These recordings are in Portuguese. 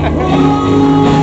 Oh,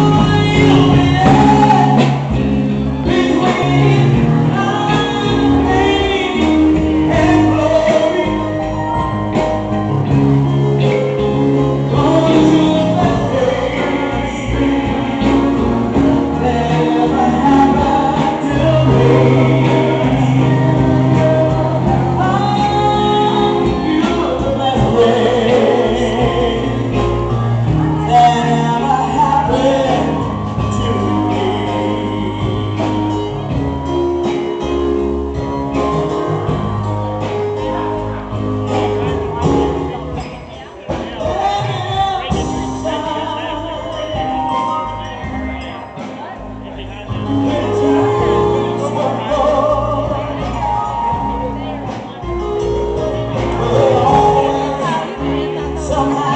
Somehow.